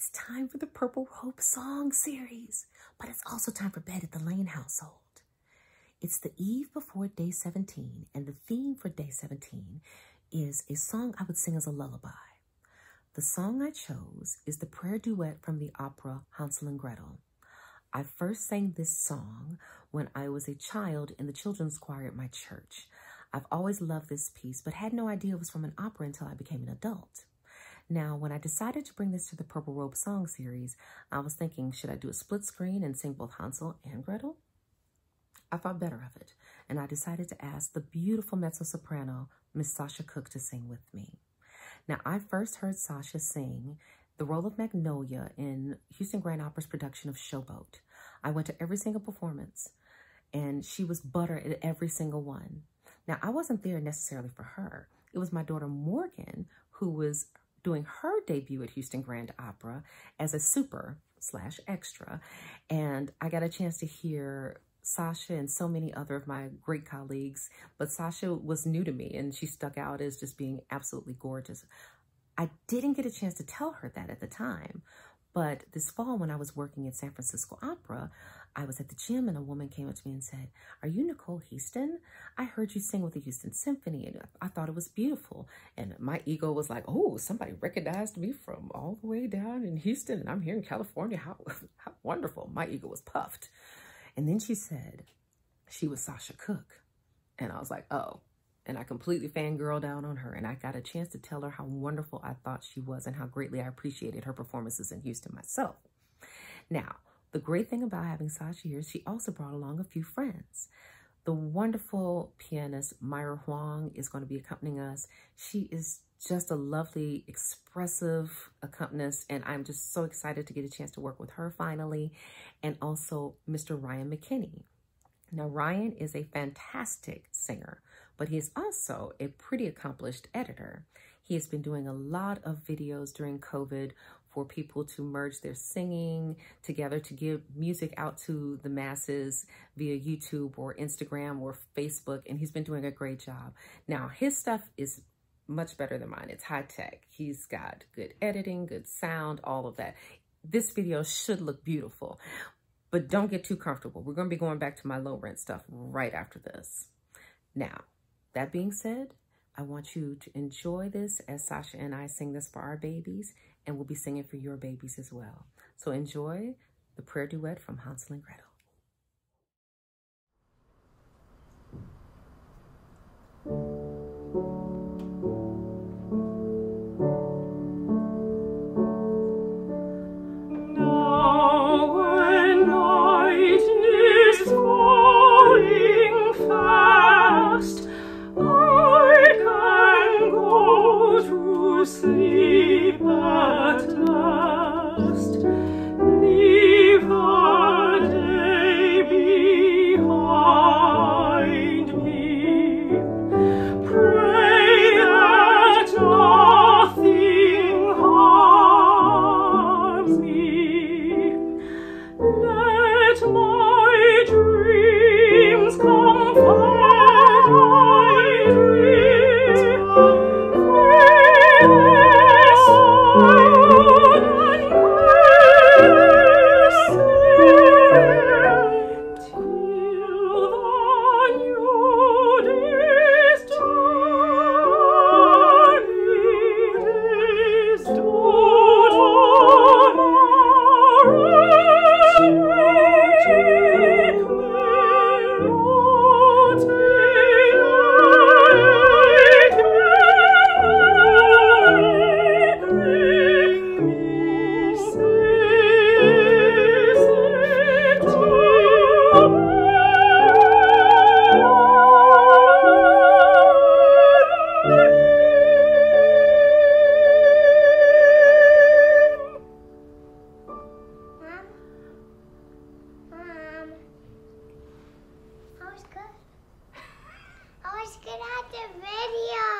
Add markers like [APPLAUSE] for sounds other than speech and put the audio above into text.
It's time for the Purple Robe Song Series, but it's also time for bed at the Lane household. It's the eve before day 17, and the theme for day 17 is a song I would sing as a lullaby. The song I chose is the prayer duet from the opera Hansel and Gretel. I first sang this song when I was a child in the children's choir at my church. I've always loved this piece, but had no idea it was from an opera until I became an adult. Now, when I decided to bring this to the Purple Robe Song Series, I was thinking, should I do a split screen and sing both Hansel and Gretel? I thought better of it, and I decided to ask the beautiful mezzo-soprano, Miss Sasha Cooke, to sing with me. Now, I first heard Sasha sing the role of Magnolia in Houston Grand Opera's production of Showboat. I went to every single performance, and she was butter at every single one. Now, I wasn't there necessarily for her. It was my daughter Morgan who was doing her debut at Houston Grand Opera as a super slash extra. And I got a chance to hear Sasha and so many other of my great colleagues, but Sasha was new to me and she stuck out as just being absolutely gorgeous. I didn't get a chance to tell her that at the time, but this fall when I was working at San Francisco Opera, I was at the gym and a woman came up to me and said, are you Nicole Heaston? I heard you sing with the Houston Symphony and I thought it was beautiful. And my ego was like, oh, somebody recognized me from all the way down in Houston and I'm here in California. How, [LAUGHS] how wonderful. My ego was puffed. And then she said she was Sasha Cooke. And I was like, oh. And I completely fangirled out on her. And I got a chance to tell her how wonderful I thought she was and how greatly I appreciated her performances in Houston myself. Now, the great thing about having Sasha here is she also brought along a few friends. The wonderful pianist Myra Huang is going to be accompanying us. She is just a lovely, expressive accompanist, and I'm just so excited to get a chance to work with her finally, and also Mr. Ryan McKinney. Now, Ryan is a fantastic singer, but he is also a pretty accomplished editor. He has been doing a lot of videos during COVID for people to merge their singing together to give music out to the masses via YouTube or Instagram or Facebook. And he's been doing a great job. Now, his stuff is much better than mine. It's high tech. He's got good editing, good sound, all of that. This video should look beautiful, but don't get too comfortable. We're going to be going back to my low rent stuff right after this. Now, that being said, I want you to enjoy this as Sasha and I sing this for our babies and we'll be singing for your babies as well. So enjoy the prayer duet from Hansel and Gretel. was good. I was good at the video.